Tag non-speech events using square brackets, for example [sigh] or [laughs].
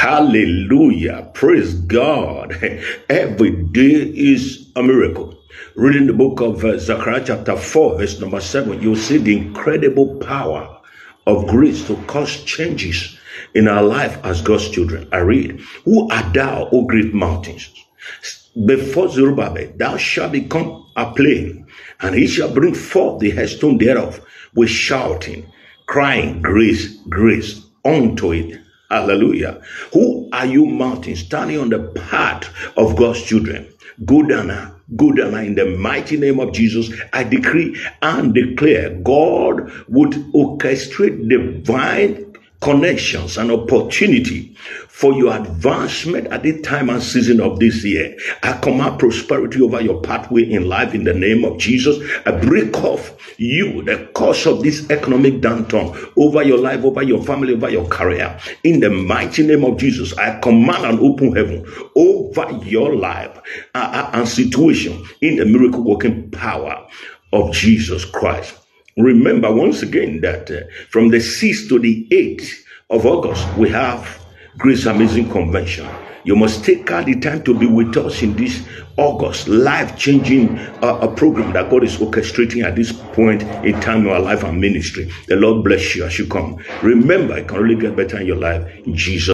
Hallelujah. Praise God. [laughs] Every day is a miracle. Reading the book of uh, Zechariah chapter 4 verse number 7, you'll see the incredible power of grace to cause changes in our life as God's children. I read, Who art thou, O great mountains? Before Zerubbabel, thou shalt become a plain, and he shall bring forth the headstone thereof with shouting, crying, Grace, grace unto it. Hallelujah. Who are you, mountain, standing on the path of God's children? Go down now. Go down in the mighty name of Jesus. I decree and declare God would orchestrate divine connections and opportunity for your advancement at the time and season of this year. I command prosperity over your pathway in life in the name of Jesus. I break off you, the cause of this economic downturn over your life, over your family, over your career. In the mighty name of Jesus, I command an open heaven over your life uh, uh and situation in the miracle working power of Jesus Christ. Remember once again that uh, from the 6th to the 8th of August, we have Grace Amazing Convention. You must take out the time to be with us in this August life changing uh, a program that God is orchestrating at this point in time in our life and ministry. The Lord bless you as you come. Remember, it can only get better in your life in Jesus.